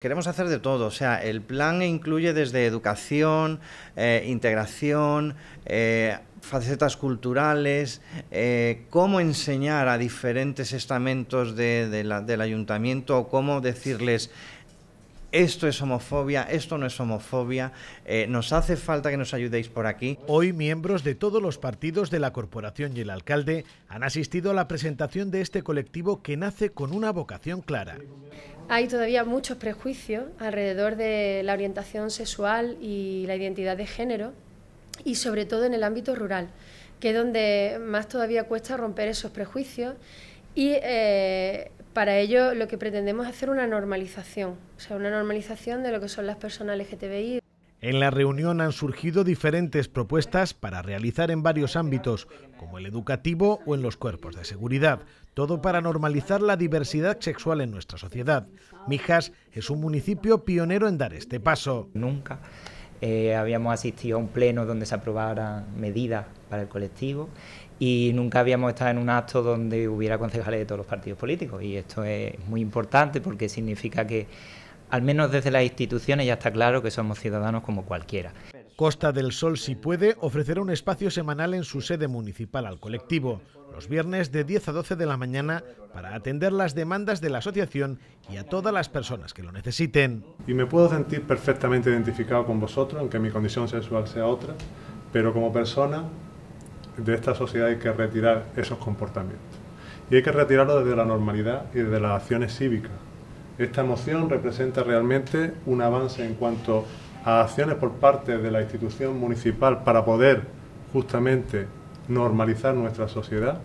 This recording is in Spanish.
Queremos hacer de todo, o sea, el plan incluye desde educación, eh, integración, eh, facetas culturales, eh, cómo enseñar a diferentes estamentos del ayuntamiento, cómo decirles esto es homofobia, esto no es homofobia, nos hace falta que nos ayudéis por aquí. Hoy miembros de todos los partidos de la corporación y el alcalde han asistido a la presentación de este colectivo que nace con una vocación clara. Hay todavía muchos prejuicios alrededor de la orientación sexual y la identidad de género y sobre todo en el ámbito rural, que es donde más todavía cuesta romper esos prejuicios y eh, para ello lo que pretendemos es hacer una normalización, o sea, una normalización de lo que son las personas LGTBI. En la reunión han surgido diferentes propuestas para realizar en varios ámbitos, como el educativo o en los cuerpos de seguridad, todo para normalizar la diversidad sexual en nuestra sociedad. Mijas es un municipio pionero en dar este paso. Nunca eh, habíamos asistido a un pleno donde se aprobaran medidas para el colectivo y nunca habíamos estado en un acto donde hubiera concejales de todos los partidos políticos y esto es muy importante porque significa que al menos desde las instituciones ya está claro que somos ciudadanos como cualquiera. Costa del Sol, si puede, ofrecerá un espacio semanal en su sede municipal al colectivo, los viernes de 10 a 12 de la mañana, para atender las demandas de la asociación y a todas las personas que lo necesiten. Y me puedo sentir perfectamente identificado con vosotros, aunque mi condición sexual sea otra, pero como persona de esta sociedad hay que retirar esos comportamientos. Y hay que retirarlo desde la normalidad y desde las acciones cívicas. Esta moción representa realmente un avance en cuanto a acciones por parte de la institución municipal para poder justamente normalizar nuestra sociedad.